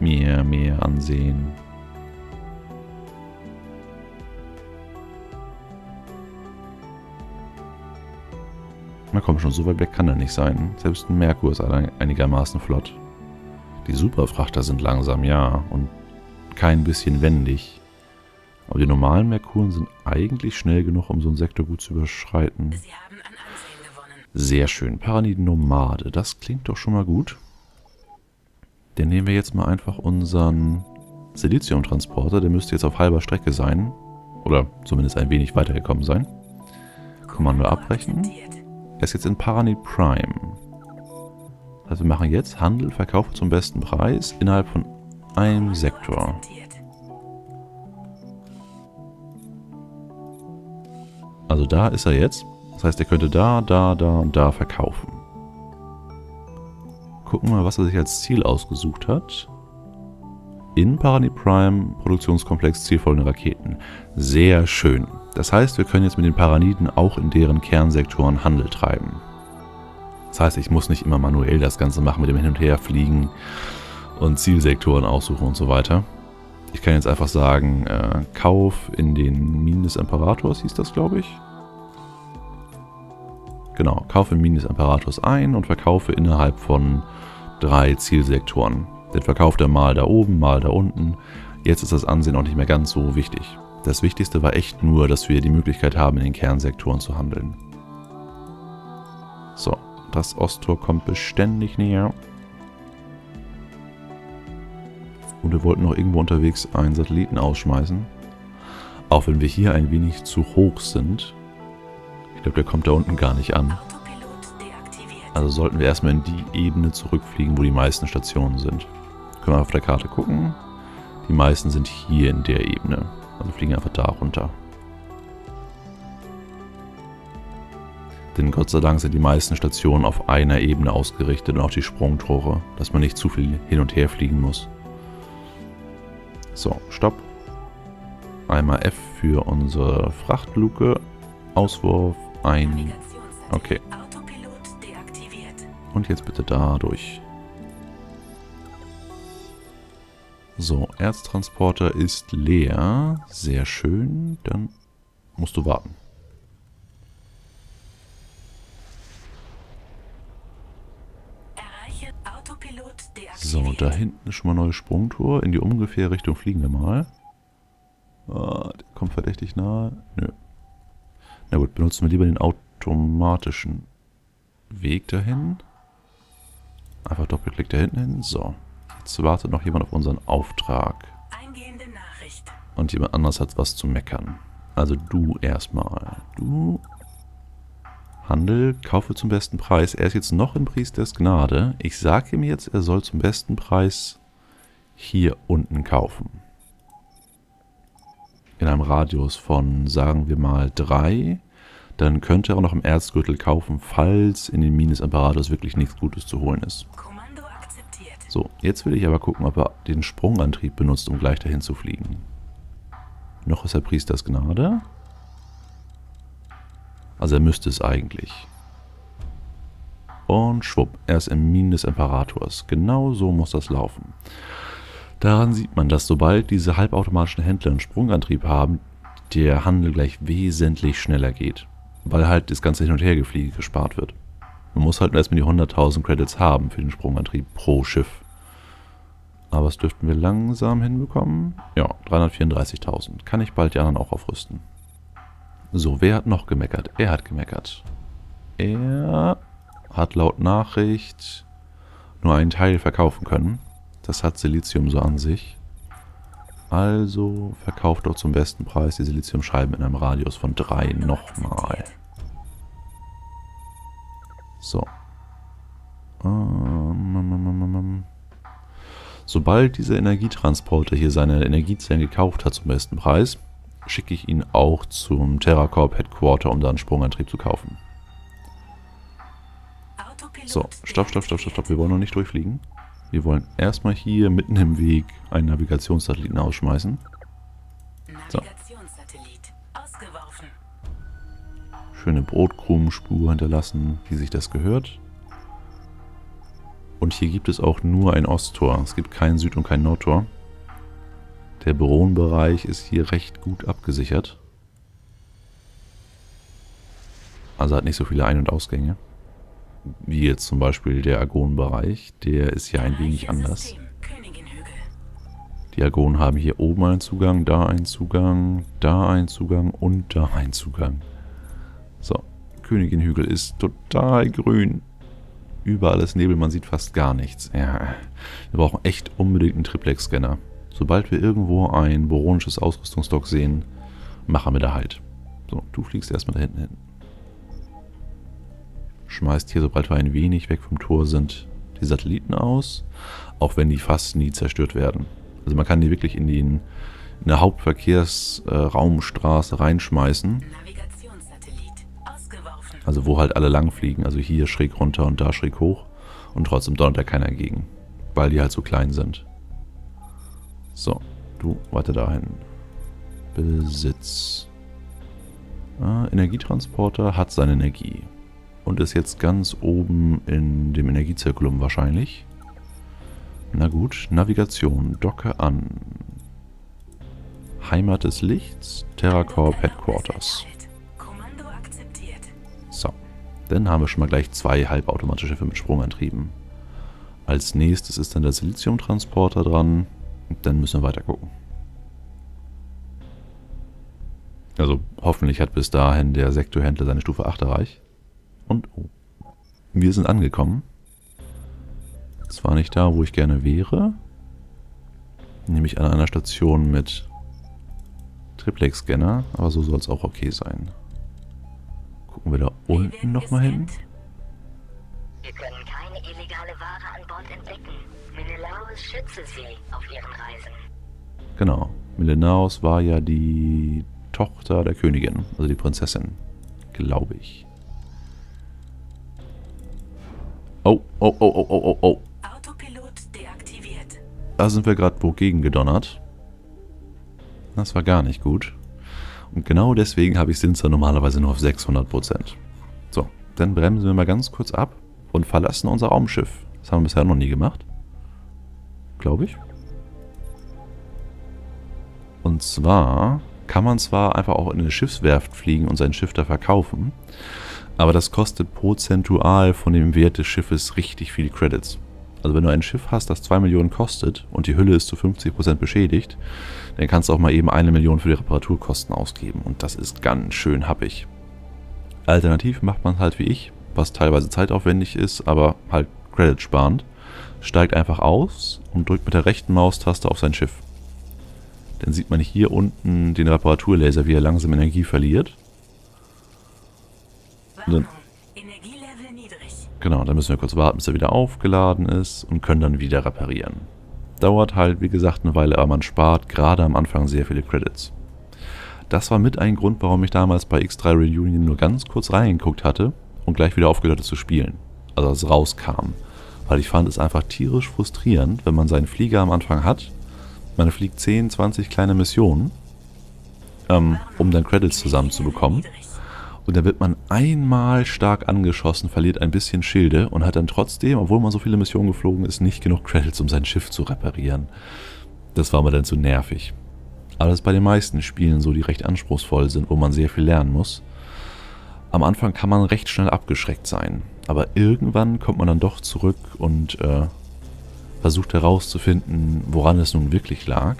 mir mehr ansehen. Na komm schon, so weit weg kann er nicht sein. Selbst ein Merkur ist einigermaßen flott. Die Superfrachter sind langsam, ja, und kein bisschen wendig. Aber die normalen Merkuren sind eigentlich schnell genug, um so einen Sektor gut zu überschreiten. Sehr schön. Paraniden-Nomade, das klingt doch schon mal gut. Dann nehmen wir jetzt mal einfach unseren Silizium-Transporter. Der müsste jetzt auf halber Strecke sein. Oder zumindest ein wenig weitergekommen sein. Kommando abbrechen. Er ist jetzt in Paranid Prime. Also wir machen jetzt Handel, Verkauf zum besten Preis innerhalb von einem Sektor. Also da ist er jetzt. Das heißt, er könnte da, da, da und da verkaufen. Gucken wir mal, was er sich als Ziel ausgesucht hat. In Paranid Prime, Produktionskomplex zielfolgende Raketen. Sehr schön. Das heißt, wir können jetzt mit den Paraniden auch in deren Kernsektoren Handel treiben. Das heißt, ich muss nicht immer manuell das Ganze machen mit dem Hin- und Herfliegen und Zielsektoren aussuchen und so weiter. Ich kann jetzt einfach sagen, äh, Kauf in den Minen des Imperators hieß das, glaube ich. Genau, kaufe in Minen des Imperators ein und verkaufe innerhalb von drei Zielsektoren. Dann verkauft er mal da oben, mal da unten. Jetzt ist das Ansehen auch nicht mehr ganz so wichtig. Das Wichtigste war echt nur, dass wir die Möglichkeit haben, in den Kernsektoren zu handeln. So, das Osttor kommt beständig näher. Und wir wollten noch irgendwo unterwegs einen Satelliten ausschmeißen. Auch wenn wir hier ein wenig zu hoch sind. Ich glaube, der kommt da unten gar nicht an. Also sollten wir erstmal in die Ebene zurückfliegen, wo die meisten Stationen sind. Können wir auf der Karte gucken. Die meisten sind hier in der Ebene. Also fliegen einfach da runter. Denn Gott sei Dank sind die meisten Stationen auf einer Ebene ausgerichtet und auch die Sprungtore, dass man nicht zu viel hin und her fliegen muss. So, Stopp. Einmal F für unsere Frachtluke. Auswurf ein. Okay. Und jetzt bitte da durch. So, Erztransporter ist leer. Sehr schön. Dann musst du warten. So, da hinten ist schon mal eine neue Sprungtour. In die ungefähre Richtung fliegen wir mal. Ah, der kommt verdächtig nahe. Nö. Na gut, benutzen wir lieber den automatischen Weg dahin. Einfach Doppelklick da hinten hin. So. Jetzt wartet noch jemand auf unseren Auftrag. Und jemand anders hat was zu meckern. Also du erstmal. Du Handel, kaufe zum besten Preis. Er ist jetzt noch in Priesters Gnade. Ich sage ihm jetzt, er soll zum besten Preis hier unten kaufen. In einem Radius von, sagen wir mal, 3. Dann könnte er auch noch im Erzgürtel kaufen, falls in den Minen des Imperators wirklich nichts Gutes zu holen ist. So, jetzt will ich aber gucken, ob er den Sprungantrieb benutzt, um gleich dahin zu fliegen. Noch ist er Priesters Gnade. Also er müsste es eigentlich. Und schwupp, er ist im Minen des Imperators. Genau so muss das laufen. Daran sieht man, dass sobald diese halbautomatischen Händler einen Sprungantrieb haben, der Handel gleich wesentlich schneller geht. Weil halt das ganze Hin- und Hergefliege gespart wird. Man muss halt erstmal die 100.000 Credits haben für den Sprungantrieb pro Schiff. Aber das dürften wir langsam hinbekommen. Ja, 334.000. Kann ich bald die anderen auch aufrüsten. So, wer hat noch gemeckert? Er hat gemeckert. Er hat laut Nachricht nur einen Teil verkaufen können. Das hat Silizium so an sich. Also verkauft doch zum besten Preis die Siliziumscheiben in einem Radius von 3 nochmal. So. Ähm, Sobald dieser Energietransporter hier seine Energiezellen gekauft hat zum besten Preis, schicke ich ihn auch zum TerraCorp Headquarter, um da einen Sprungantrieb zu kaufen. So, stopp, stopp, stopp, stopp, stopp. Wir wollen noch nicht durchfliegen. Wir wollen erstmal hier mitten im Weg einen Navigationssatelliten ausschmeißen. So. Schöne Brotkrumenspur hinterlassen, wie sich das gehört. Und hier gibt es auch nur ein Osttor. Es gibt kein Süd- und kein Nordtor. Der Bronbereich ist hier recht gut abgesichert. Also hat nicht so viele Ein- und Ausgänge. Wie jetzt zum Beispiel der Argon-Bereich. Der ist ja ein wenig anders. Die Argonen haben hier oben einen Zugang, da einen Zugang, da einen Zugang und da einen Zugang. So, Königinhügel ist total grün. Überall ist Nebel, man sieht fast gar nichts. Ja, wir brauchen echt unbedingt einen Triplex-Scanner. Sobald wir irgendwo ein boronisches Ausrüstungsdock sehen, machen wir da halt. So, du fliegst erstmal da hinten hin. Schmeißt hier, sobald wir ein wenig weg vom Tor sind, die Satelliten aus, auch wenn die fast nie zerstört werden. Also man kann die wirklich in, die, in Hauptverkehrsraumstraße äh, reinschmeißen. Also wo halt alle lang fliegen, also hier schräg runter und da schräg hoch. Und trotzdem donnert da keiner gegen, weil die halt so klein sind. So, du, warte dahin. Besitz. Ah, Energietransporter hat seine Energie. Und ist jetzt ganz oben in dem Energiezirkulum wahrscheinlich. Na gut, Navigation, docke an. Heimat des Lichts, TerraCorp Headquarters. Dann haben wir schon mal gleich zwei halbautomatische Schiffe mit Sprungantrieben. Als nächstes ist dann der Siliziumtransporter dran. Und dann müssen wir weiter gucken. Also hoffentlich hat bis dahin der Sektorhändler seine Stufe 8 erreicht. Und oh, wir sind angekommen. Zwar nicht da, wo ich gerne wäre. Nämlich an einer Station mit Triplex-Scanner, aber so soll es auch okay sein. Gucken wir da unten nochmal hin. Wir können keine illegale Ware an Bord entdecken. Menelaus schütze sie auf ihren Reisen. Genau. Menelaus war ja die Tochter der Königin, also die Prinzessin, glaube ich. Oh, oh, oh, oh, oh, oh, oh. Da sind wir gerade wogegen gedonnert. Das war gar nicht gut. Und genau deswegen habe ich Sinzer normalerweise nur auf 600%. So, dann bremsen wir mal ganz kurz ab und verlassen unser Raumschiff. Das haben wir bisher noch nie gemacht. Glaube ich. Und zwar kann man zwar einfach auch in eine Schiffswerft fliegen und sein Schiff da verkaufen, aber das kostet prozentual von dem Wert des Schiffes richtig viele Credits. Also wenn du ein Schiff hast, das 2 Millionen kostet und die Hülle ist zu 50% beschädigt, dann kannst du auch mal eben eine Million für die Reparaturkosten ausgeben. Und das ist ganz schön happig. Alternativ macht man halt wie ich, was teilweise zeitaufwendig ist, aber halt Credit sparend. Steigt einfach aus und drückt mit der rechten Maustaste auf sein Schiff. Dann sieht man hier unten den Reparaturlaser, wie er langsam Energie verliert. Und dann Genau, dann müssen wir kurz warten, bis er wieder aufgeladen ist und können dann wieder reparieren. Dauert halt, wie gesagt, eine Weile, aber man spart gerade am Anfang sehr viele Credits. Das war mit ein Grund, warum ich damals bei X3 Reunion nur ganz kurz reingeguckt hatte und gleich wieder aufgehört hatte zu spielen. Also als es rauskam. Weil ich fand es einfach tierisch frustrierend, wenn man seinen Flieger am Anfang hat. Man fliegt 10, 20 kleine Missionen, ähm, um dann Credits zusammenzubekommen. Und dann wird man einmal stark angeschossen, verliert ein bisschen Schilde und hat dann trotzdem, obwohl man so viele Missionen geflogen ist, nicht genug Credits, um sein Schiff zu reparieren. Das war mir dann zu nervig. Aber das ist bei den meisten Spielen so, die recht anspruchsvoll sind, wo man sehr viel lernen muss. Am Anfang kann man recht schnell abgeschreckt sein. Aber irgendwann kommt man dann doch zurück und äh, versucht herauszufinden, woran es nun wirklich lag.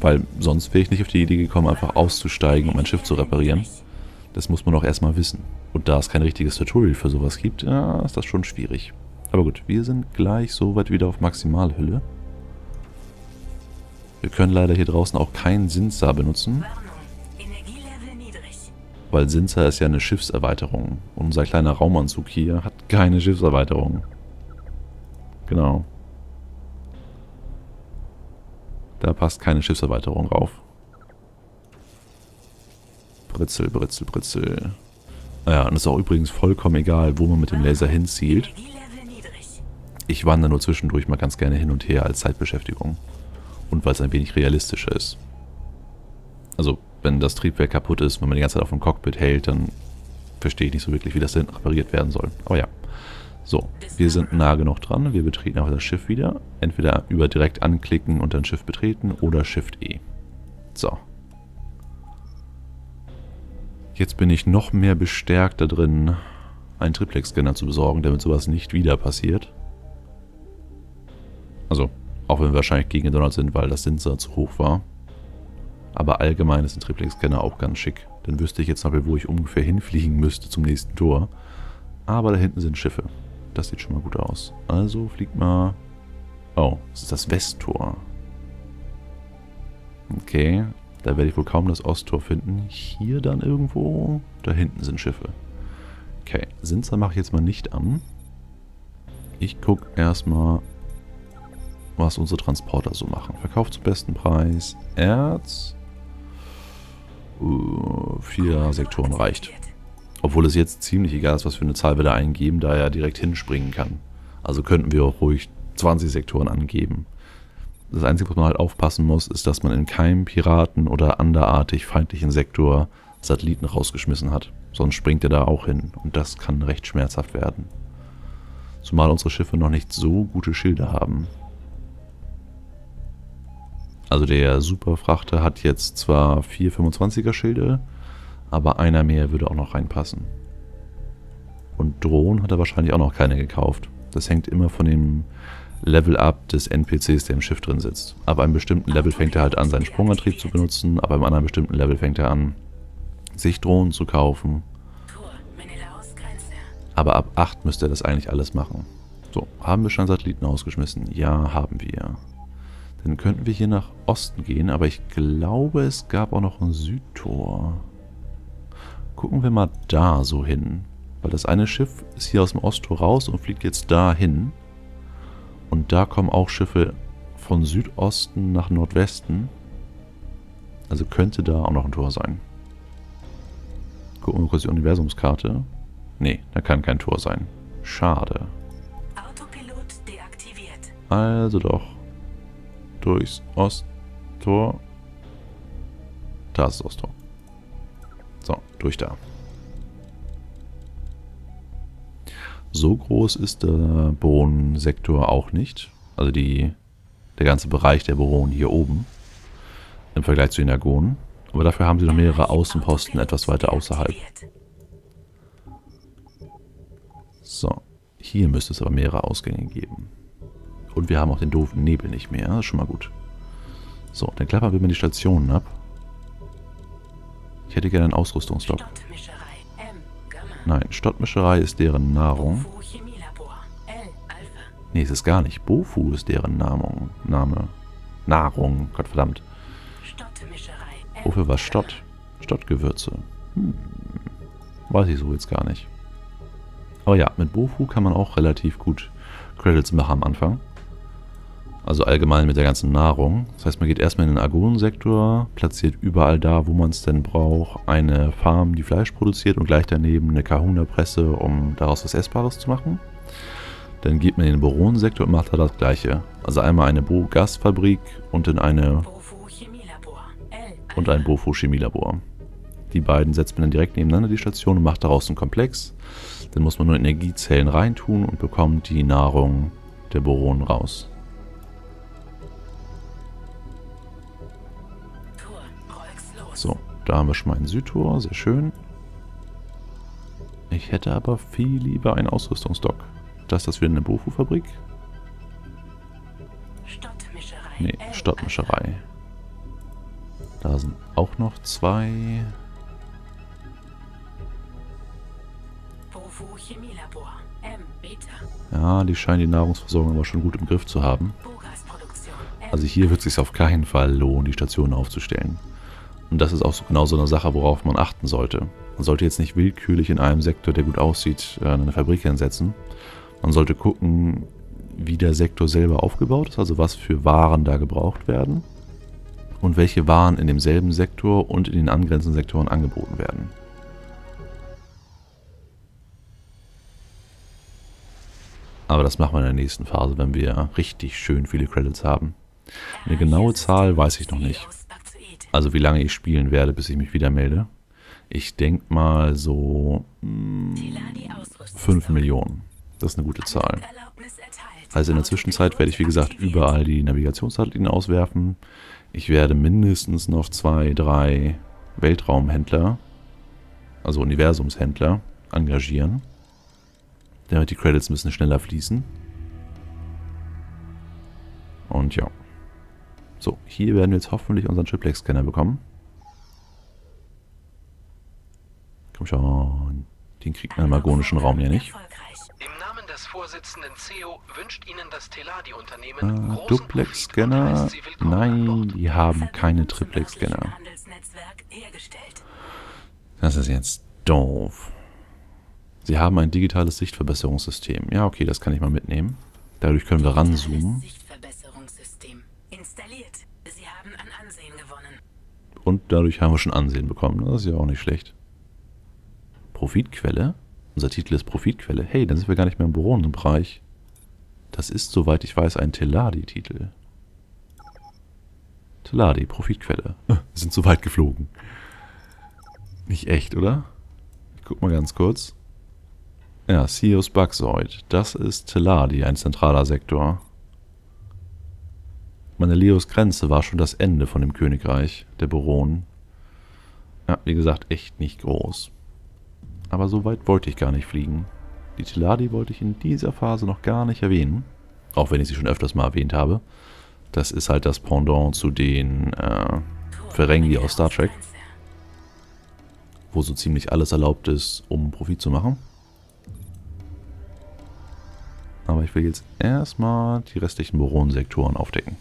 Weil sonst wäre ich nicht auf die Idee gekommen, einfach auszusteigen und mein Schiff zu reparieren. Das muss man auch erstmal wissen. Und da es kein richtiges Tutorial für sowas gibt, ja, ist das schon schwierig. Aber gut, wir sind gleich soweit wieder auf Maximalhülle. Wir können leider hier draußen auch keinen Sinsa benutzen. Weil Sinsa ist ja eine Schiffserweiterung. Und unser kleiner Raumanzug hier hat keine Schiffserweiterung. Genau. Da passt keine Schiffserweiterung rauf. Britzel, Britzel, Britzel. Naja, und es ist auch übrigens vollkommen egal, wo man mit dem Laser hinzielt. Ich wandere nur zwischendurch mal ganz gerne hin und her als Zeitbeschäftigung. Und weil es ein wenig realistischer ist. Also, wenn das Triebwerk kaputt ist, wenn man die ganze Zeit auf dem Cockpit hält, dann verstehe ich nicht so wirklich, wie das denn repariert werden soll. Aber ja. So, wir sind nah genug dran. Wir betreten auch das Schiff wieder. Entweder über direkt anklicken und dann Schiff betreten oder Shift E. So. Jetzt bin ich noch mehr bestärkt da drin, einen Triplex-Scanner zu besorgen, damit sowas nicht wieder passiert. Also, auch wenn wir wahrscheinlich gegen gedonnert sind, weil das Sensor zu hoch war. Aber allgemein ist ein Triplex-Scanner auch ganz schick. Dann wüsste ich jetzt noch, wo ich ungefähr hinfliegen müsste zum nächsten Tor. Aber da hinten sind Schiffe. Das sieht schon mal gut aus. Also fliegt mal... Oh, das ist das Westtor. Okay, da werde ich wohl kaum das Osttor finden. Hier dann irgendwo? Da hinten sind Schiffe. Okay, Sinzer mache ich jetzt mal nicht an. Ich gucke erstmal, was unsere Transporter so machen. Verkauf zum besten Preis. Erz. Uh, vier Sektoren reicht. Obwohl es jetzt ziemlich egal ist, was für eine Zahl wir da eingeben, da er direkt hinspringen kann. Also könnten wir auch ruhig 20 Sektoren angeben. Das Einzige, was man halt aufpassen muss, ist, dass man in keinem Piraten oder anderartig feindlichen Sektor Satelliten rausgeschmissen hat. Sonst springt er da auch hin und das kann recht schmerzhaft werden. Zumal unsere Schiffe noch nicht so gute Schilde haben. Also der Superfrachter hat jetzt zwar vier 25er Schilde, aber einer mehr würde auch noch reinpassen. Und Drohnen hat er wahrscheinlich auch noch keine gekauft. Das hängt immer von dem Level-Up des NPCs, der im Schiff drin sitzt. Ab einem bestimmten Level fängt er halt an, seinen Sprungantrieb zu benutzen, ab einem anderen bestimmten Level fängt er an, sich Drohnen zu kaufen. Aber ab 8 müsste er das eigentlich alles machen. So, haben wir schon Satelliten ausgeschmissen? Ja, haben wir. Dann könnten wir hier nach Osten gehen, aber ich glaube, es gab auch noch ein Südtor. Gucken wir mal da so hin. Weil das eine Schiff ist hier aus dem Osttor raus und fliegt jetzt da hin. Und da kommen auch Schiffe von Südosten nach Nordwesten. Also könnte da auch noch ein Tor sein. Gucken wir kurz die Universumskarte. Nee, da kann kein Tor sein. Schade. Also doch. Durchs Osttor. Da ist das Osttor. So, durch da. So groß ist der Bohnensektor auch nicht. Also die, der ganze Bereich der Bohnen hier oben. Im Vergleich zu den Agonen. Aber dafür haben sie noch mehrere Außenposten etwas weiter außerhalb. So. Hier müsste es aber mehrere Ausgänge geben. Und wir haben auch den doofen Nebel nicht mehr. Das ist schon mal gut. So, dann klappern wir mal die Stationen ab. Ich hätte gerne einen Ausrüstungsstock. Nein, Stottmischerei ist deren Nahrung. Nee, es ist gar nicht. Bofu ist deren Nahrung. Name. Nahrung. Gottverdammt. Wofür was Stott? Stottgewürze. Hm. Weiß ich so jetzt gar nicht. Aber ja, mit Bofu kann man auch relativ gut Credits machen am Anfang. Also allgemein mit der ganzen Nahrung. Das heißt, man geht erstmal in den Argonensektor, platziert überall da, wo man es denn braucht, eine Farm, die Fleisch produziert und gleich daneben eine Kahuna-Presse, um daraus was Essbares zu machen. Dann geht man in den Boronensektor und macht da das gleiche. Also einmal eine Bo-Gasfabrik und in eine und ein Bofu-Chemielabor. Die beiden setzt man dann direkt nebeneinander, die Station, und macht daraus einen Komplex. Dann muss man nur Energiezellen reintun und bekommt die Nahrung der Boronen raus. So, da haben wir schon mal ein Südtor, sehr schön. Ich hätte aber viel lieber einen Ausrüstungsdock. Das ist das wieder eine Bofu-Fabrik? Nee, Stottmischerei. Da sind auch noch zwei. Ja, die scheinen die Nahrungsversorgung aber schon gut im Griff zu haben. Also hier wird es sich auf keinen Fall lohnen, die Station aufzustellen. Und das ist auch so genau so eine Sache, worauf man achten sollte. Man sollte jetzt nicht willkürlich in einem Sektor, der gut aussieht, äh, eine Fabrik hinsetzen. Man sollte gucken, wie der Sektor selber aufgebaut ist, also was für Waren da gebraucht werden und welche Waren in demselben Sektor und in den angrenzenden Sektoren angeboten werden. Aber das machen wir in der nächsten Phase, wenn wir richtig schön viele Credits haben. Eine genaue Zahl weiß ich noch nicht. Also wie lange ich spielen werde, bis ich mich wieder melde. Ich denke mal so mh, hm, 5 Millionen. Das ist eine gute Zahl. Also in der Zwischenzeit werde ich, wie gesagt, überall die Navigationssatelliten auswerfen. Ich werde mindestens noch zwei, drei Weltraumhändler, also Universumshändler, engagieren, damit die Credits ein bisschen schneller fließen. Und ja. So, hier werden wir jetzt hoffentlich unseren Triplex-Scanner bekommen. Komm schon. Den kriegt man im argonischen Raum ja nicht. Im Namen des Vorsitzenden CEO wünscht Ihnen das Teladi-Unternehmen äh, Duplex-Scanner? Nein, die haben keine Triplex-Scanner. Das ist jetzt doof. Sie haben ein digitales Sichtverbesserungssystem. Ja, okay, das kann ich mal mitnehmen. Dadurch können wir ranzoomen. Und dadurch haben wir schon Ansehen bekommen. Das ist ja auch nicht schlecht. Profitquelle? Unser Titel ist Profitquelle. Hey, dann sind wir gar nicht mehr im Boronenbereich. Das ist, soweit ich weiß, ein Teladi-Titel. Teladi, Profitquelle. Wir sind zu weit geflogen. Nicht echt, oder? Ich guck mal ganz kurz. Ja, Sios Buxoid. Das ist Teladi, ein zentraler Sektor. Meine Leos Grenze war schon das Ende von dem Königreich der Boronen. Ja, wie gesagt, echt nicht groß. Aber so weit wollte ich gar nicht fliegen. Die Teladi wollte ich in dieser Phase noch gar nicht erwähnen. Auch wenn ich sie schon öfters mal erwähnt habe. Das ist halt das Pendant zu den äh, Ferengi aus Star Trek. Wo so ziemlich alles erlaubt ist, um Profit zu machen. Aber ich will jetzt erstmal die restlichen Boronensektoren aufdecken.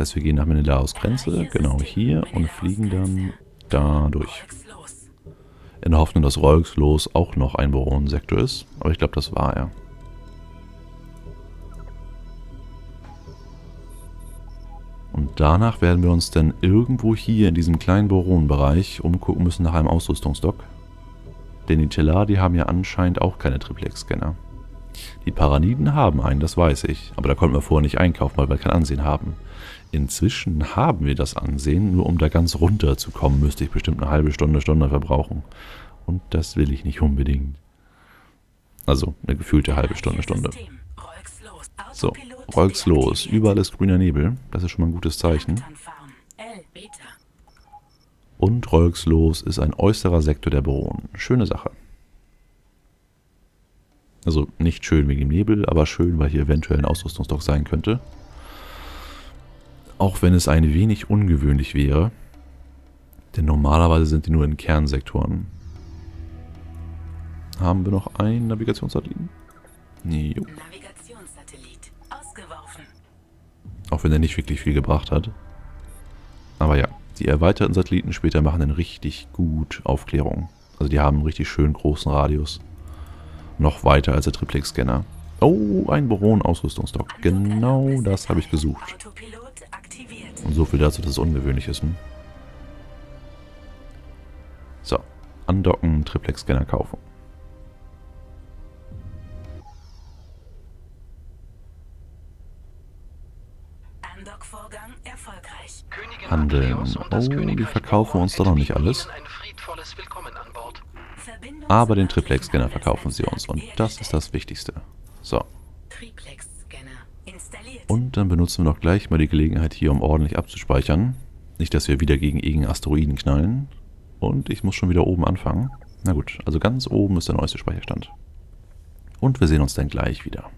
Das heißt, wir gehen nach Menelaos Grenze, genau hier, und fliegen dann da durch. In der Hoffnung, dass Rolkslos auch noch ein Boronensektor ist. Aber ich glaube, das war er. Und danach werden wir uns dann irgendwo hier in diesem kleinen Boronenbereich umgucken müssen nach einem Ausrüstungsdock. Denn die Teladi haben ja anscheinend auch keine Triplex-Scanner. Die Paraniden haben einen, das weiß ich. Aber da konnten wir vorher nicht einkaufen, weil wir kein Ansehen haben. Inzwischen haben wir das Ansehen, nur um da ganz runter zu kommen, müsste ich bestimmt eine halbe Stunde, Stunde verbrauchen. Und das will ich nicht unbedingt. Also eine gefühlte halbe Stunde, Stunde. So, Rolks los. Überall ist grüner Nebel. Das ist schon mal ein gutes Zeichen. Und Rolks los ist ein äußerer Sektor der Baronen. Schöne Sache. Also nicht schön wegen dem Nebel, aber schön, weil hier eventuell ein Ausrüstungsdock sein könnte. Auch wenn es ein wenig ungewöhnlich wäre. Denn normalerweise sind die nur in Kernsektoren. Haben wir noch einen Navigationssatelliten? Jo. Navigationssatellit ausgeworfen. Auch wenn er nicht wirklich viel gebracht hat. Aber ja, die erweiterten Satelliten später machen dann richtig gut Aufklärung. Also die haben einen richtig schön großen Radius. Noch weiter als der Triplex-Scanner. Oh, ein Boron-Ausrüstungsdock. Genau das habe ich gesucht. Und so viel dazu, dass es ungewöhnlich ist. Hm? So, andocken, Triplex-Scanner kaufen. Handeln. Oh, die verkaufen uns doch noch nicht alles. Aber den Triplex-Scanner verkaufen sie uns und das ist das Wichtigste. So. Und dann benutzen wir noch gleich mal die Gelegenheit hier, um ordentlich abzuspeichern. Nicht, dass wir wieder gegen irgendeinen Asteroiden knallen. Und ich muss schon wieder oben anfangen. Na gut, also ganz oben ist der neueste Speicherstand. Und wir sehen uns dann gleich wieder.